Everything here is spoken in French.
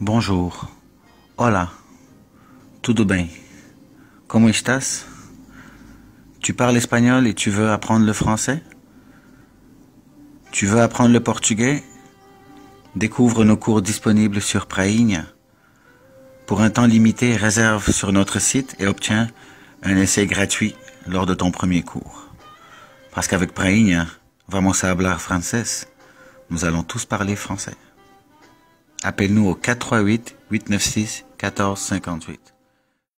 Bonjour. Hola. Tudo bem? Como estás? Tu parles espagnol et tu veux apprendre le français? Tu veux apprendre le portugais? Découvre nos cours disponibles sur Prainha. Pour un temps limité, réserve sur notre site et obtiens un essai gratuit lors de ton premier cours. Parce qu'avec Prainha, vamos a hablar francés. Nous allons tous parler français. Appelle-nous au 438 896 1458.